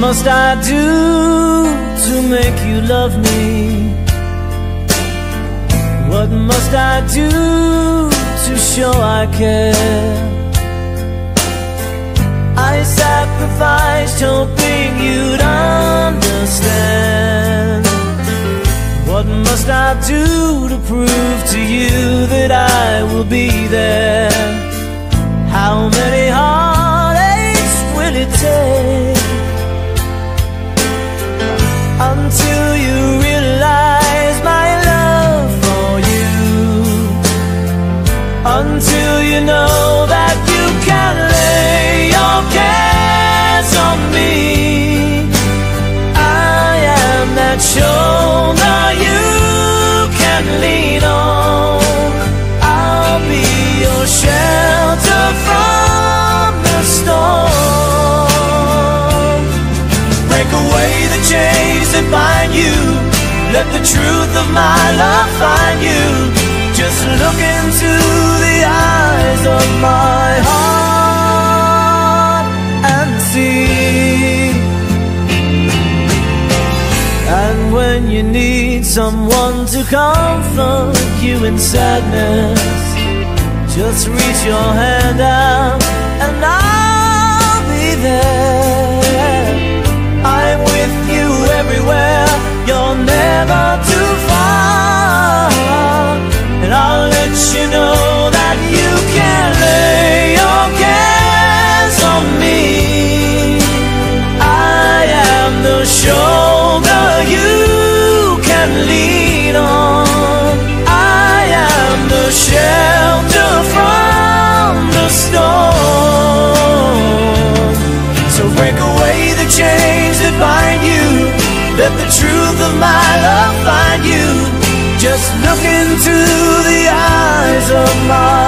must I do to make you love me? What must I do to show I care? I sacrificed hoping you'd understand. What must I do to prove to you that I will be there? How many heartaches am shoulder you can lean on. I'll be your shelter from the storm. Break away the chains that bind you. Let the truth of my love find you. Just look into the eyes of my heart when you need someone to comfort you in sadness, just reach your hand out and I'll be there. Just look into the eyes of my